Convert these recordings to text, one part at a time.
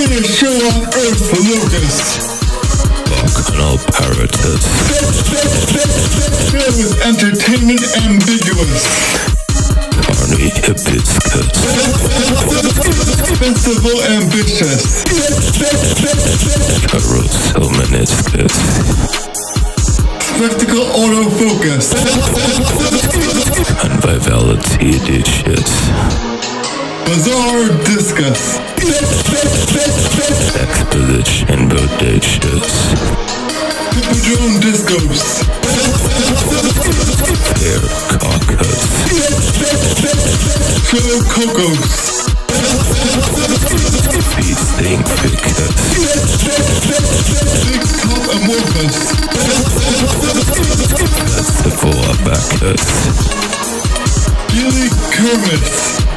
Greatest show on earth for locus. Bacchanal apparatus. Filled with entertainment ambiguous. Barney hibiscus. Festival ambitious. Carousel meniscus. Spectacle autofocus. Conviviality dishes. Bazaar discus. Expedition bodacious. Hippodrome discos. Air caucus. Show cocos. Feasting ficus. Big top amorphous.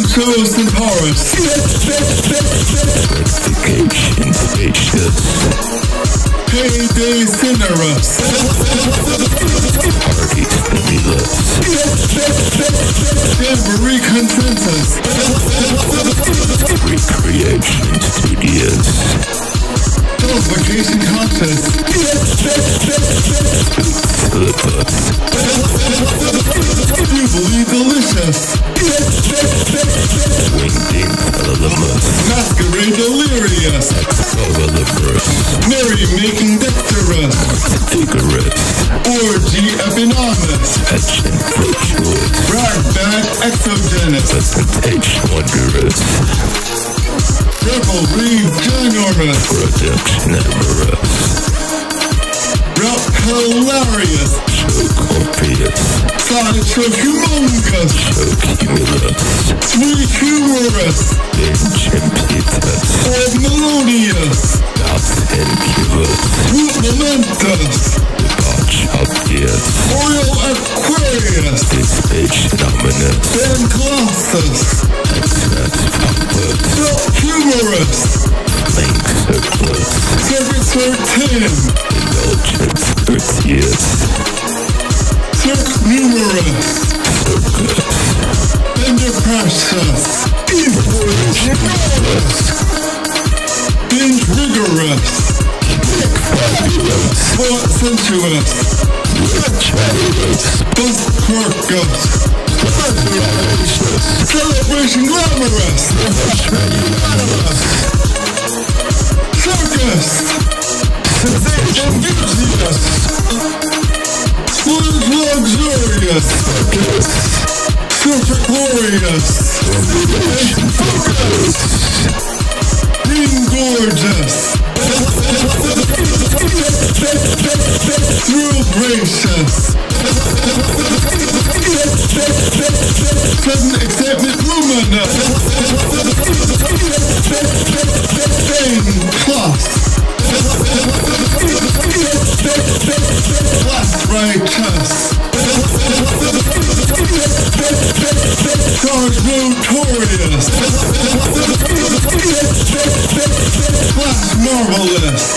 Circus. Brian Show Centaurus. Investigation Spacious. Payday. Jamboree Consensus. Recreation Studios. Vacation Contest. Syllabus. Orgy Eponymous. Pageant Virtuous. Ragbag Exogenous. Presentation Wondrous. Revelry Ginormous. Production Amorous. Route Hilarious. Show Copious. Sideshow Humongous. Show Cumulus. Sweet Humorous. Binge Impetus. Pompous. Felt Humorous. Link Surplus. Circuit Certain. Indulgence Courteous. Cirque Numerous. Bender Precious. Evil's Enormous. Binge Rigorous. Fabulous. Sensuous. Buzz Quercus. Celebration Glamorous. Circus. Sensation Enthusiast. Splurge Luxurious. Super Glorious. Focus. Green Gorgeous. Thrill Gracious. Marvelous.